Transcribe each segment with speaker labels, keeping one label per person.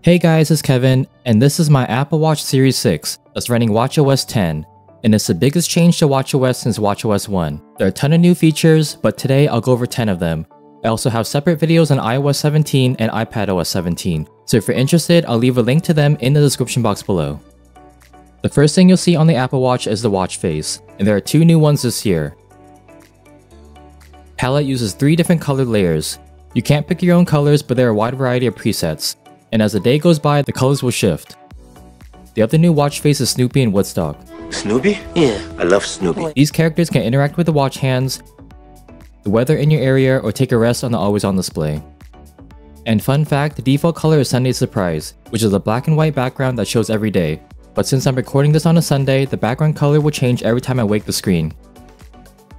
Speaker 1: Hey guys, it's Kevin, and this is my Apple Watch Series 6 that's running watchOS 10, and it's the biggest change to watchOS since watchOS 1. There are a ton of new features, but today I'll go over 10 of them. I also have separate videos on iOS 17 and iPadOS 17, so if you're interested, I'll leave a link to them in the description box below. The first thing you'll see on the Apple Watch is the watch face, and there are two new ones this year. Palette uses three different color layers. You can't pick your own colors, but there are a wide variety of presets, and as the day goes by, the colors will shift. The other new watch face is Snoopy and Woodstock.
Speaker 2: Snoopy? Yeah, I love Snoopy.
Speaker 1: These characters can interact with the watch hands, the weather in your area, or take a rest on the always on display. And fun fact, the default color is Sunday Surprise, which is a black and white background that shows every day. But since I'm recording this on a Sunday, the background color will change every time I wake the screen.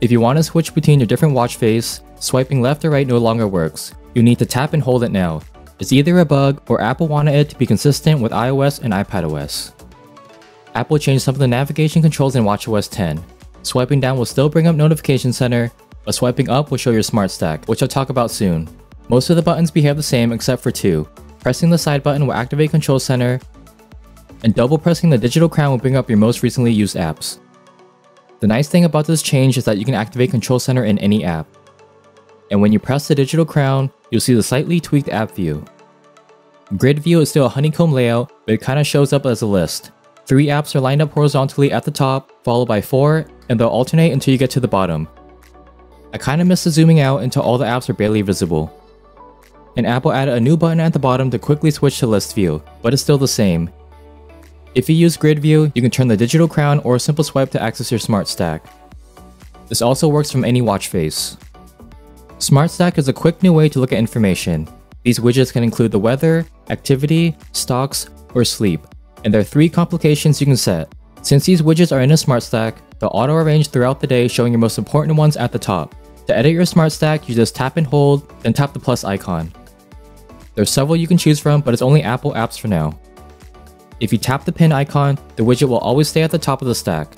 Speaker 1: If you want to switch between your different watch face, swiping left or right no longer works. You need to tap and hold it now. It's either a bug or Apple wanted it to be consistent with iOS and iPadOS. Apple changed some of the navigation controls in watchOS 10. Swiping down will still bring up Notification Center, but swiping up will show your Smart Stack, which I'll talk about soon. Most of the buttons behave the same except for two. Pressing the side button will activate Control Center, and double pressing the digital crown will bring up your most recently used apps. The nice thing about this change is that you can activate Control Center in any app. And when you press the digital crown, you'll see the slightly tweaked app view. Grid view is still a honeycomb layout, but it kinda shows up as a list. Three apps are lined up horizontally at the top, followed by four, and they'll alternate until you get to the bottom. I kinda miss the zooming out until all the apps are barely visible. And Apple added a new button at the bottom to quickly switch to list view, but it's still the same. If you use grid view, you can turn the digital crown or a simple swipe to access your smart stack. This also works from any watch face. Smart Stack is a quick new way to look at information. These widgets can include the weather, activity, stocks, or sleep, and there are three complications you can set. Since these widgets are in a Smart Stack, they'll auto-arrange throughout the day showing your most important ones at the top. To edit your Smart Stack, you just tap and hold, then tap the plus icon. There's several you can choose from, but it's only Apple apps for now. If you tap the pin icon, the widget will always stay at the top of the stack.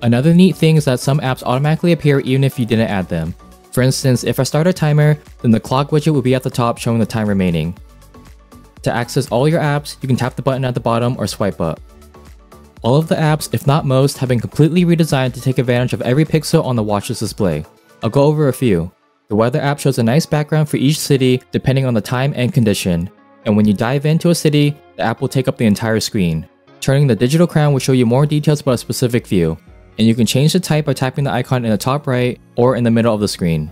Speaker 1: Another neat thing is that some apps automatically appear even if you didn't add them. For instance, if I start a timer, then the clock widget will be at the top showing the time remaining. To access all your apps, you can tap the button at the bottom or swipe up. All of the apps, if not most, have been completely redesigned to take advantage of every pixel on the watch's display. I'll go over a few. The weather app shows a nice background for each city depending on the time and condition. And when you dive into a city, the app will take up the entire screen. Turning the digital crown will show you more details about a specific view, and you can change the type by tapping the icon in the top right or in the middle of the screen.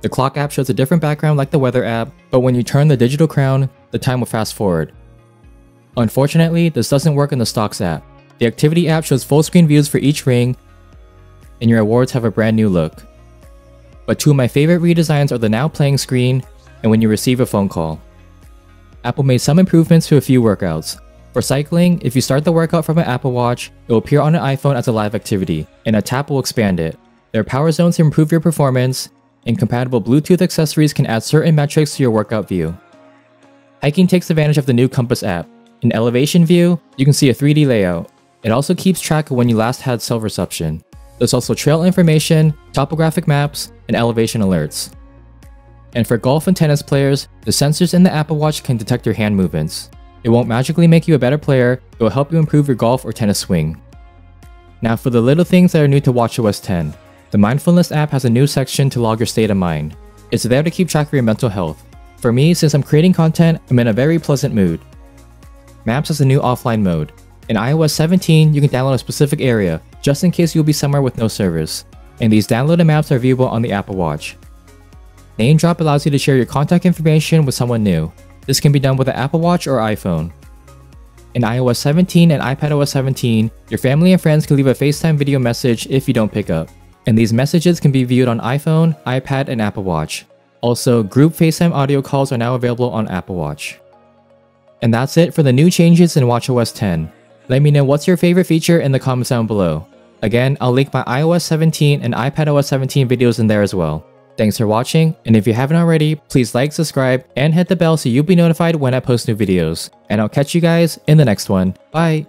Speaker 1: The clock app shows a different background like the weather app, but when you turn the digital crown, the time will fast forward. Unfortunately, this doesn't work in the stocks app. The activity app shows full screen views for each ring, and your awards have a brand new look. But two of my favorite redesigns are the now playing screen and when you receive a phone call. Apple made some improvements to a few workouts. For cycling, if you start the workout from an Apple Watch, it will appear on an iPhone as a live activity, and a tap will expand it. There are power zones to improve your performance, and compatible Bluetooth accessories can add certain metrics to your workout view. Hiking takes advantage of the new Compass app. In Elevation View, you can see a 3D layout. It also keeps track of when you last had cell reception. There's also trail information, topographic maps, and elevation alerts. And for golf and tennis players, the sensors in the Apple Watch can detect your hand movements. It won't magically make you a better player, it will help you improve your golf or tennis swing. Now for the little things that are new to watchOS 10. The Mindfulness app has a new section to log your state of mind. It's there to keep track of your mental health. For me, since I'm creating content, I'm in a very pleasant mood. Maps has a new offline mode. In iOS 17, you can download a specific area, just in case you'll be somewhere with no service. And these downloaded maps are viewable on the Apple Watch. Name Drop allows you to share your contact information with someone new. This can be done with an Apple Watch or iPhone. In iOS 17 and iPadOS 17, your family and friends can leave a FaceTime video message if you don't pick up. And these messages can be viewed on iPhone, iPad, and Apple Watch. Also, group FaceTime audio calls are now available on Apple Watch. And that's it for the new changes in watchOS 10. Let me know what's your favorite feature in the comments down below. Again, I'll link my iOS 17 and iPadOS 17 videos in there as well. Thanks for watching, and if you haven't already, please like, subscribe, and hit the bell so you'll be notified when I post new videos. And I'll catch you guys in the next one. Bye!